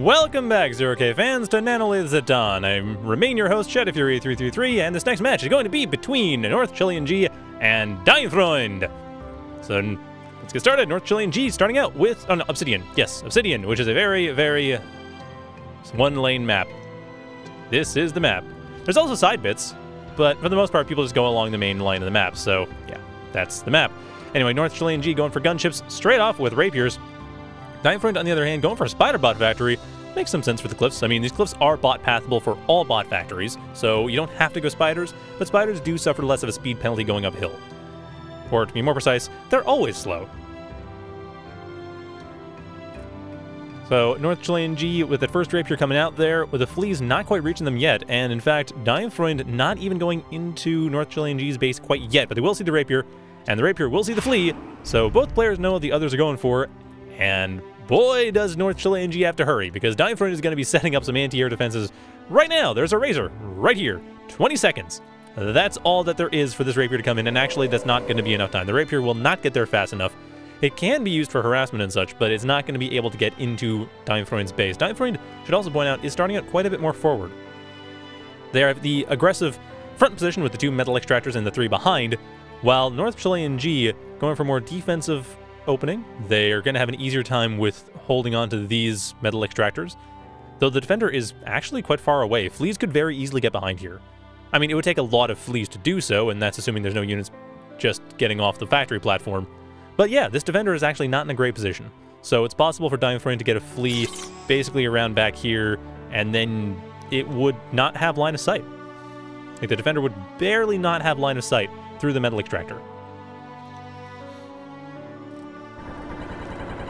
Welcome back, Zero K fans, to Nanoliths at Dawn. I remain your host, Shadow Fury 333, and this next match is going to be between North Chilean G and DeinFreund. So let's get started. North Chilean G starting out with oh no, Obsidian. Yes, Obsidian, which is a very, very one lane map. This is the map. There's also side bits, but for the most part, people just go along the main line of the map. So yeah, that's the map. Anyway, North Chilean G going for gunships straight off with rapiers. DeinFreund, on the other hand, going for a spider bot factory makes some sense for the cliffs. I mean, these cliffs are bot pathable for all bot factories, so you don't have to go spiders, but spiders do suffer less of a speed penalty going uphill. Or to be more precise, they're always slow. So North Chilean G with the first rapier coming out there, with the fleas not quite reaching them yet, and in fact, DeinFreund not even going into North Chilean G's base quite yet, but they will see the rapier, and the rapier will see the flea, so both players know what the others are going for, and boy, does North Chilean G have to hurry, because DeinFreund is going to be setting up some anti-air defenses right now. There's a Razor right here. 20 seconds. That's all that there is for this Rapier to come in, and actually that's not going to be enough time. The Rapier will not get there fast enough. It can be used for harassment and such, but it's not going to be able to get into DeinFreund's base. DeinFreund, should also point out, is starting out quite a bit more forward. They have the aggressive front position with the two metal extractors and the three behind, while North Chilean G going for more defensive opening. They are going to have an easier time with holding on to these metal extractors. Though the defender is actually quite far away, fleas could very easily get behind here. I mean, it would take a lot of fleas to do so, and that's assuming there's no units just getting off the factory platform. But yeah, this defender is actually not in a great position. So it's possible for DeinFreund to get a flea basically around back here, and then it would not have line of sight. Like the defender would barely not have line of sight through the metal extractor.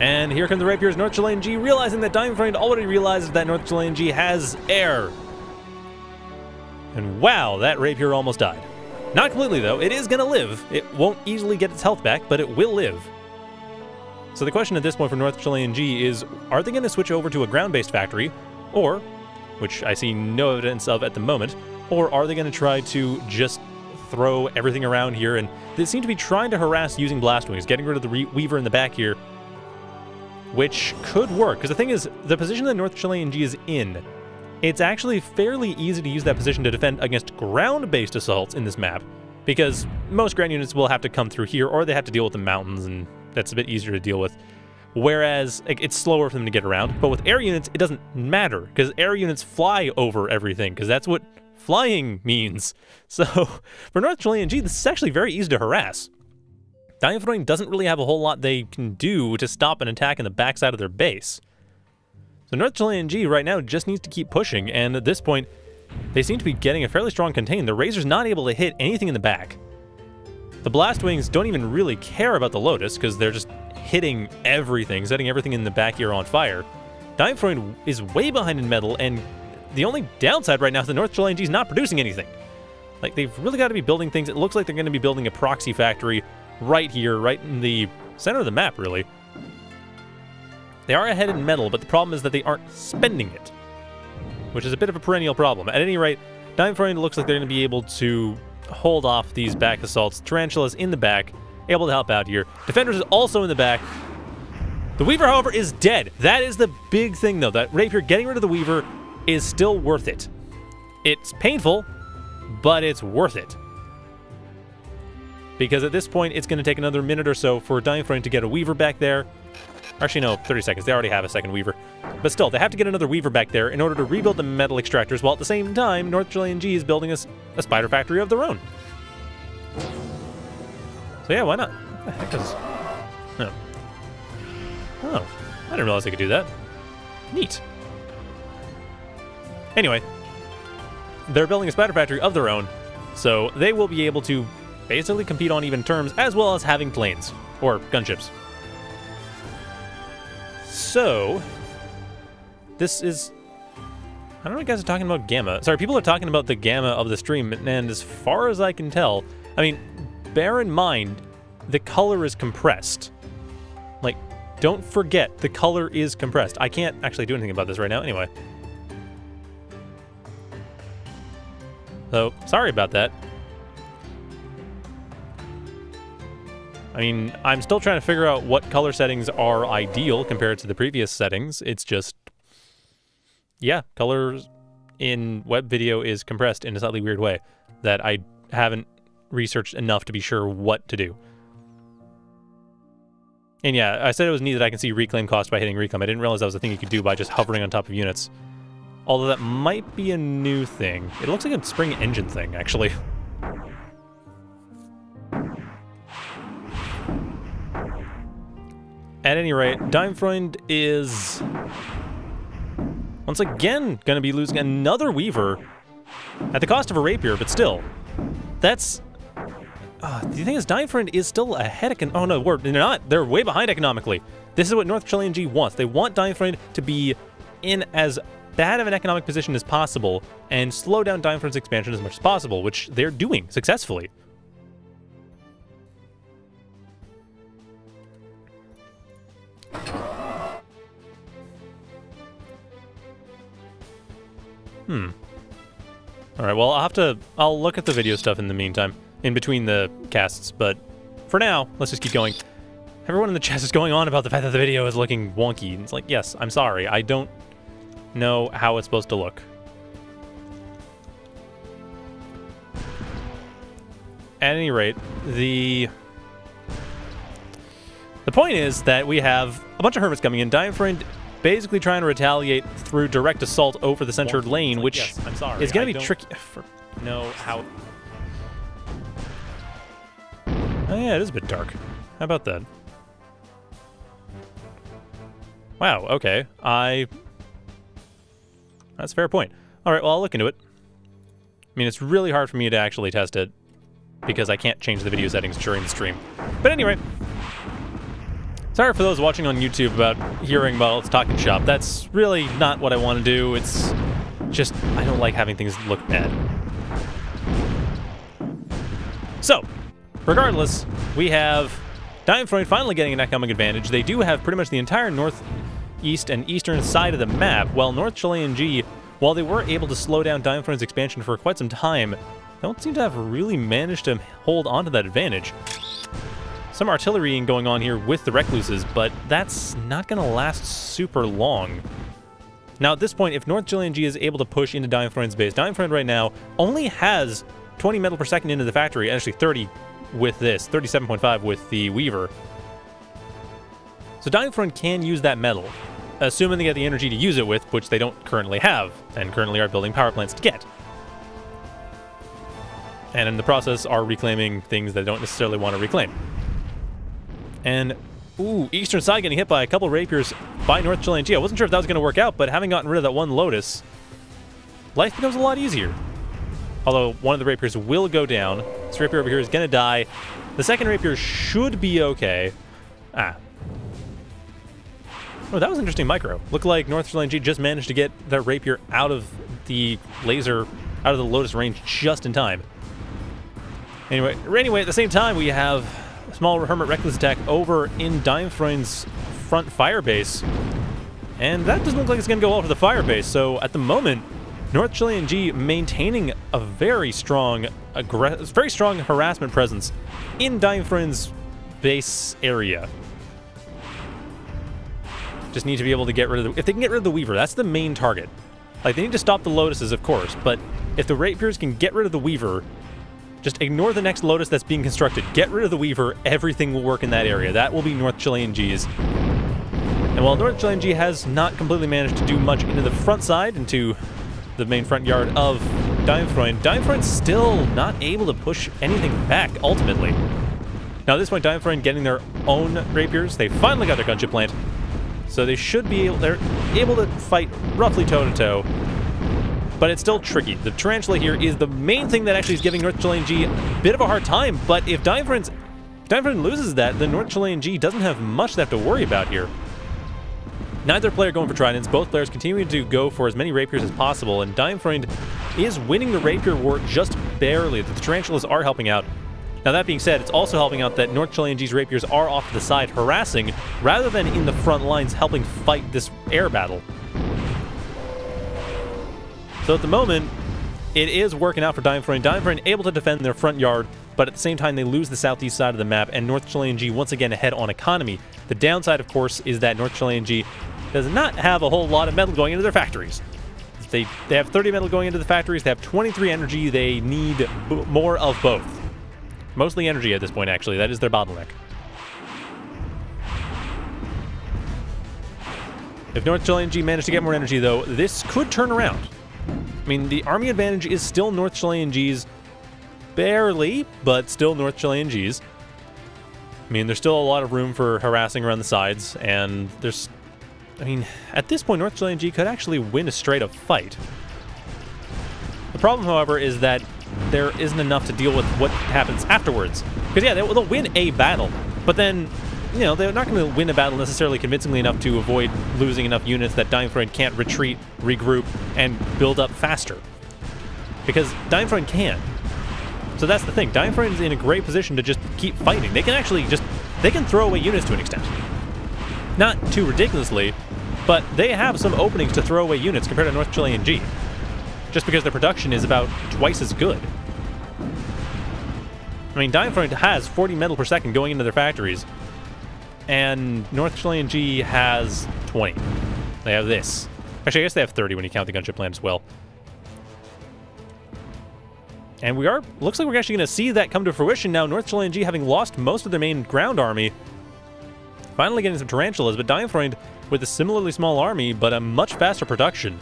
And here comes the rapiers, North Chilean G, realizing that DeinFreund already realizes that North Chilean G has air. And wow, that rapier almost died. Not completely though, it is gonna live. It won't easily get its health back, but it will live. So the question at this point for North Chilean G is, are they gonna switch over to a ground-based factory, or, which I see no evidence of at the moment, or are they gonna try to just throw everything around here, and they seem to be trying to harass using Blast Wings, getting rid of the Weaver in the back here, which could work, because the thing is, the position that North Chilean G is in, it's actually fairly easy to use that position to defend against ground-based assaults in this map, because most ground units will have to come through here, or they have to deal with the mountains, and that's a bit easier to deal with. Whereas it's slower for them to get around, but with air units, it doesn't matter, because air units fly over everything, because that's what flying means. So for North Chilean G, this is actually very easy to harass. DeinFreund doesn't really have a whole lot they can do to stop an attack in the backside of their base. So North Chilean G right now just needs to keep pushing, and at this point, they seem to be getting a fairly strong contain. The Razor's not able to hit anything in the back. The Blast Wings don't even really care about the Lotus, because they're just hitting everything, setting everything in the back here on fire. DeinFreund is way behind in metal, and the only downside right now is the North Chilean G is not producing anything. Like, they've really got to be building things. It looks like they're going to be building a proxy factory right here, right in the center of the map, really. They are ahead in metal, but the problem is that they aren't spending it, which is a bit of a perennial problem. At any rate, DeinFreund looks like they're going to be able to hold off these back assaults. Tarantula's in the back, able to help out here. Defenders is also in the back. The Weaver, however, is dead. That is the big thing, though. That Rapier getting rid of the Weaver is still worth it. It's painful, but it's worth it because at this point, it's going to take another minute or so for DeinFreund to get a Weaver back there. Actually, no, 30 seconds. They already have a second Weaver. But still, they have to get another Weaver back there in order to rebuild the metal extractors, while at the same time, North Chilean G is building a, a spider factory of their own. So yeah, why not? What the heck is... Oh. Oh, I didn't realize they could do that. Neat. Anyway, they're building a spider factory of their own, so they will be able to basically compete on even terms, as well as having planes, or gunships. So, this is... I don't know you guys are talking about Gamma. Sorry, people are talking about the Gamma of the stream, and as far as I can tell, I mean, bear in mind, the color is compressed. Like, don't forget, the color is compressed. I can't actually do anything about this right now anyway. So, sorry about that. I mean, I'm still trying to figure out what color settings are ideal compared to the previous settings. It's just yeah, colors in web video is compressed in a slightly weird way that I haven't researched enough to be sure what to do. And yeah, I said it was neat that I can see reclaim cost by hitting reclaim. I didn't realize that was a thing you could do by just hovering on top of units. Although that might be a new thing. It looks like a spring engine thing, actually. At any rate, DeinFreund is once again going to be losing another Weaver at the cost of a Rapier, but still. That's... Uh, the thing is, DeinFreund is still ahead of... Oh no, they're not. They're way behind economically. This is what North Chilean G wants. They want DeinFreund to be in as bad of an economic position as possible and slow down DeinFreund's expansion as much as possible, which they're doing successfully. Hmm. All right, well, I'll have to, I'll look at the video stuff in the meantime, in between the casts, but for now, let's just keep going. Everyone in the chat is going on about the fact that the video is looking wonky. It's like, yes, I'm sorry. I don't know how it's supposed to look. At any rate, the the point is that we have a bunch of hermits coming in. DeinFreund basically trying to retaliate through direct assault over the centered lane, which yes, I'm sorry, is going to be tricky. For, know how. Oh yeah, it is a bit dark. How about that? Wow. Okay. I. That's a fair point. All right. Well, I'll look into it. I mean, it's really hard for me to actually test it because I can't change the video settings during the stream. But anyway, Sorry for those watching on YouTube about hearing about Let's Talking Shop. That's really not what I want to do. It's just, I don't like having things look bad. So, regardless, we have DeinFreund finally getting an economic advantage. They do have pretty much the entire northeast and eastern side of the map, while North Chilean G, while they were able to slow down DeinFreund's expansion for quite some time, don't seem to have really managed to hold onto that advantage some artillerying going on here with the Recluses, but that's not going to last super long. Now, at this point, if North G is able to push into DeinFreund's base, DeinFreund right now only has 20 metal per second into the factory, actually 30 with this, 37.5 with the Weaver. So DeinFreund can use that metal, assuming they get the energy to use it with, which they don't currently have, and currently are building power plants to get. And in the process are reclaiming things they don't necessarily want to reclaim. And, ooh, Eastern side getting hit by a couple rapiers by North Chilean G. I wasn't sure if that was going to work out, but having gotten rid of that one Lotus, life becomes a lot easier. Although one of the rapiers will go down. This rapier over here is going to die. The second rapier should be okay. Ah. Oh, that was interesting micro. Looked like North Chilean G just managed to get that rapier out of the laser, out of the Lotus range just in time. Anyway, anyway, at the same time, we have small Hermit Recluse attack over in DeinFreund's front fire base. And that doesn't look like it's going to go well for the fire base. So at the moment, North Chilean G maintaining a very strong, very strong harassment presence in DeinFreund's base area. Just need to be able to get rid of the... If they can get rid of the Weaver, that's the main target. Like, they need to stop the Lotuses, of course, but if the Rapiers can get rid of the Weaver, just ignore the next Lotus that's being constructed. Get rid of the Weaver. Everything will work in that area. That will be North Chilean G's. And while North Chilean G has not completely managed to do much into the front side, into the main front yard of DeinFreund, DeinFreund's still not able to push anything back, ultimately. Now, at this point, DeinFreund getting their own rapiers. They finally got their gunship plant. So they should be able, they're able to fight roughly toe-to-toe. -to -toe but it's still tricky. The Tarantula here is the main thing that actually is giving North Chilean G a bit of a hard time, but if DeinFreund loses that, then North Chilean G doesn't have much to have to worry about here. Neither player going for tridents, both players continuing to go for as many rapiers as possible, and DeinFreund is winning the rapier war just barely. The Tarantulas are helping out. Now that being said, it's also helping out that North Chilean G's rapiers are off to the side harassing, rather than in the front lines helping fight this air battle. So at the moment, it is working out for DeinFreund. DeinFreund able to defend their front yard, but at the same time, they lose the southeast side of the map, and North Chilean G once again ahead on economy. The downside, of course, is that North Chilean G does not have a whole lot of metal going into their factories. They, they have 30 metal going into the factories. They have 23 energy. They need more of both. Mostly energy at this point, actually. That is their bottleneck. If North Chilean G managed to get more energy, though, this could turn around. I mean, the army advantage is still North Chilean G's barely, but still North Chilean G's. I mean, there's still a lot of room for harassing around the sides, and there's... I mean, at this point, North Chilean G could actually win a straight-up fight. The problem, however, is that there isn't enough to deal with what happens afterwards. Because, yeah, they'll win a battle, but then you know, they're not going to win a battle necessarily convincingly enough to avoid losing enough units that Freund can't retreat, regroup, and build up faster. Because Freund can. So that's the thing. Freund is in a great position to just keep fighting. They can actually just, they can throw away units to an extent. Not too ridiculously, but they have some openings to throw away units compared to North Chilean G. Just because their production is about twice as good. I mean, Freund has 40 metal per second going into their factories, and North Chilean G has 20. They have this. Actually, I guess they have 30 when you count the gunship land as well. And we are, looks like we're actually going to see that come to fruition now. North Chilean G having lost most of their main ground army. Finally getting some tarantulas, but Freund with a similarly small army, but a much faster production.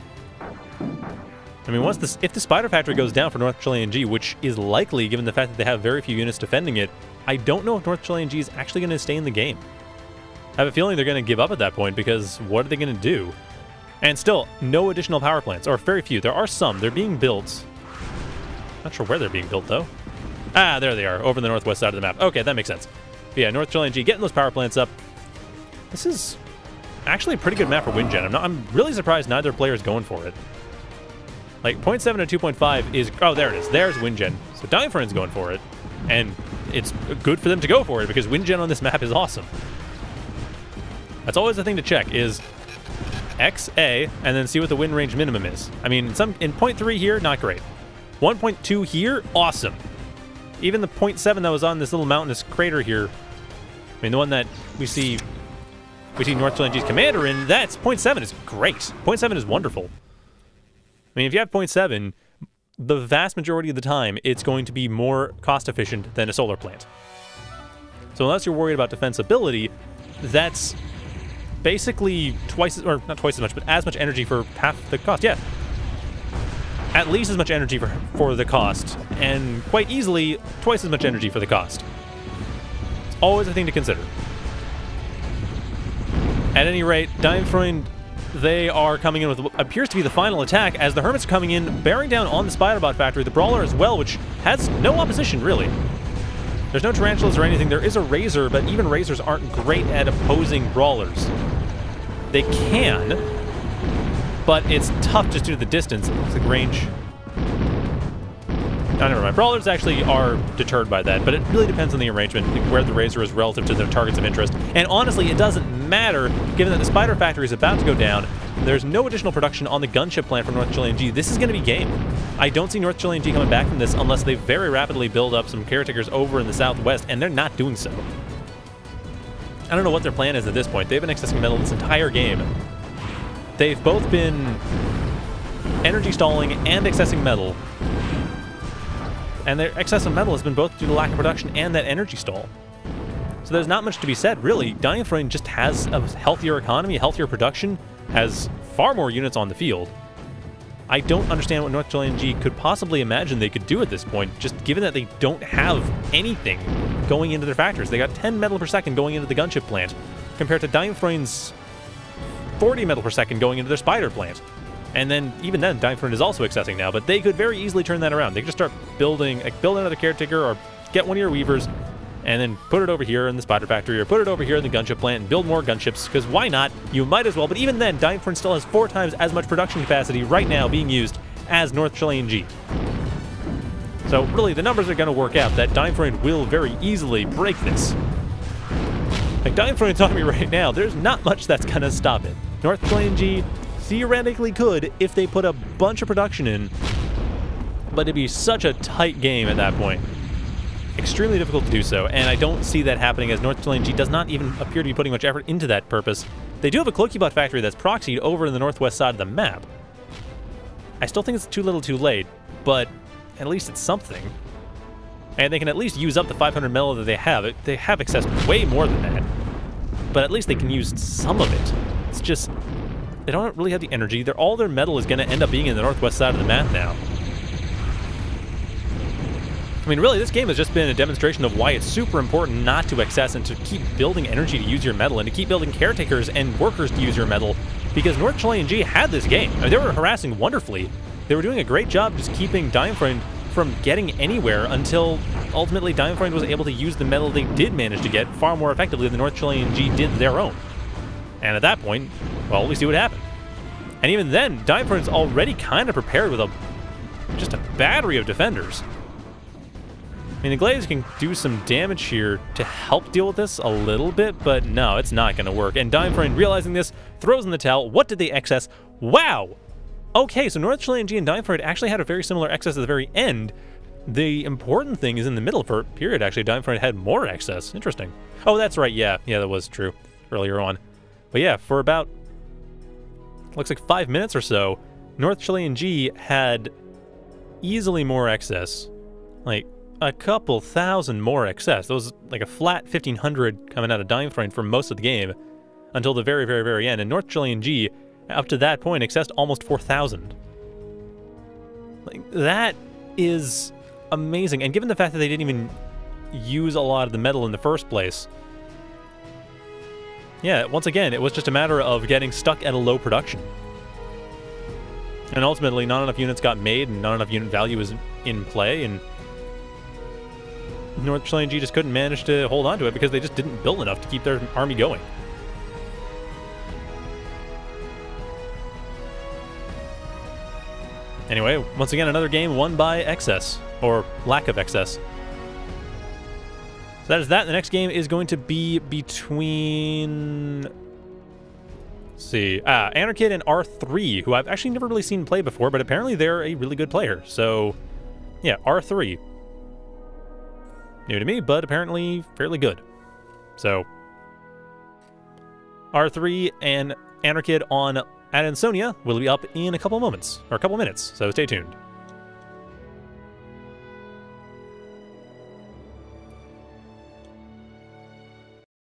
I mean, once this, if the Spider Factory goes down for North Chilean G, which is likely given the fact that they have very few units defending it, I don't know if North Chilean G is actually going to stay in the game. I have a feeling they're going to give up at that point because what are they going to do? And still, no additional power plants, or very few. There are some. They're being built. Not sure where they're being built, though. Ah, there they are, over the northwest side of the map. Okay, that makes sense. But yeah, North Chilean G getting those power plants up. This is actually a pretty good map for Windgen. I'm, not, I'm really surprised neither player is going for it. Like, 0.7 to 2.5 is... Oh, there it is. There's Windgen. So DeinFreund's going for it. And it's good for them to go for it because Windgen on this map is awesome. That's always the thing to check is XA and then see what the wind range minimum is. I mean, some in 0.3 here, not great. 1.2 here, awesome. Even the 0.7 that was on this little mountainous crater here, I mean, the one that we see we see North Chilean G's commander in, that's 0.7 is great. 0.7 is wonderful. I mean, if you have 0.7, the vast majority of the time, it's going to be more cost efficient than a solar plant. So unless you're worried about defensibility, that's basically twice, or not twice as much, but as much energy for half the cost. Yeah. At least as much energy for, for the cost, and quite easily twice as much energy for the cost. It's always a thing to consider. At any rate, DeinFreund, they are coming in with what appears to be the final attack as the Hermits are coming in, bearing down on the Spiderbot factory, the Brawler as well, which has no opposition, really. There's no tarantulas or anything. There is a razor, but even razors aren't great at opposing brawlers. They can, but it's tough just due to the distance. It looks like range. No, never mind. Brawlers actually are deterred by that, but it really depends on the arrangement, where the razor is relative to their targets of interest. And honestly, it doesn't matter, given that the Spider Factory is about to go down. There's no additional production on the gunship plant from North Chilean G. This is going to be game. I don't see North Chilean G coming back from this unless they very rapidly build up some caretakers over in the southwest, and they're not doing so. I don't know what their plan is at this point. They've been accessing metal this entire game. They've both been energy stalling and accessing metal. And their excess of metal has been both due to lack of production and that energy stall. So there's not much to be said, really. DeinFreund just has a healthier economy, healthier production, has far more units on the field. I don't understand what North Chilean G could possibly imagine they could do at this point, just given that they don't have anything going into their factories. They got 10 metal per second going into the gunship plant, compared to DeinFreund's 40 metal per second going into their spider plant. And then, even then, DeinFreund is also accessing now, but they could very easily turn that around. They could just start building, like, build another caretaker or get one of your weavers, and then put it over here in the spider factory or put it over here in the gunship plant and build more gunships, because why not? You might as well. But even then, DeinFreund still has four times as much production capacity right now being used as North Chilean G. So really, the numbers are going to work out that DeinFreund will very easily break this. Like DeinFreund's army right now, there's not much that's going to stop it. North Chilean G theoretically could if they put a bunch of production in, but it'd be such a tight game at that point extremely difficult to do so, and I don't see that happening as North Chilean G does not even appear to be putting much effort into that purpose. They do have a Cloakybot factory that's proxied over in the northwest side of the map. I still think it's too little too late, but at least it's something. And they can at least use up the 500 metal that they have. They have access way more than that. But at least they can use some of it. It's just, they don't really have the energy. They're, all their metal is going to end up being in the northwest side of the map now. I mean, really, this game has just been a demonstration of why it's super important not to excess and to keep building energy to use your metal and to keep building caretakers and workers to use your metal because North Chilean G had this game. I mean, they were harassing wonderfully. They were doing a great job just keeping Diamond from getting anywhere until ultimately Diamond was able to use the metal they did manage to get far more effectively than North Chilean G did their own. And at that point, well, we see what happened. And even then, Diamond already kind of prepared with a just a battery of defenders. I mean, the Glaives can do some damage here to help deal with this a little bit, but no, it's not going to work. And DeinFreund, realizing this, throws in the towel. What did they excess? Wow! Okay, so North Chilean G and DeinFreund actually had a very similar excess at the very end. The important thing is in the middle period, actually, DeinFreund had more excess. Interesting. Oh, that's right, yeah. Yeah, that was true earlier on. But yeah, for about, looks like five minutes or so, North Chilean G had easily more excess. Like, a couple thousand more excess. There was like a flat 1500 coming out of DeinFreund for most of the game until the very, very, very end. And North Chilean G, up to that point, accessed almost 4,000. Like, that is amazing. And given the fact that they didn't even use a lot of the metal in the first place, yeah, once again, it was just a matter of getting stuck at a low production. And ultimately, not enough units got made, and not enough unit value was in play, and North Chilean G just couldn't manage to hold on to it because they just didn't build enough to keep their army going. Anyway, once again, another game won by excess, or lack of excess. So that is that. The next game is going to be between... Let's see. Ah, Anarchid and R3, who I've actually never really seen play before, but apparently they're a really good player. So, yeah, R3. New to me, but apparently fairly good. So, R3 and Anarchid on Adansonia will be up in a couple moments, or a couple minutes, so stay tuned.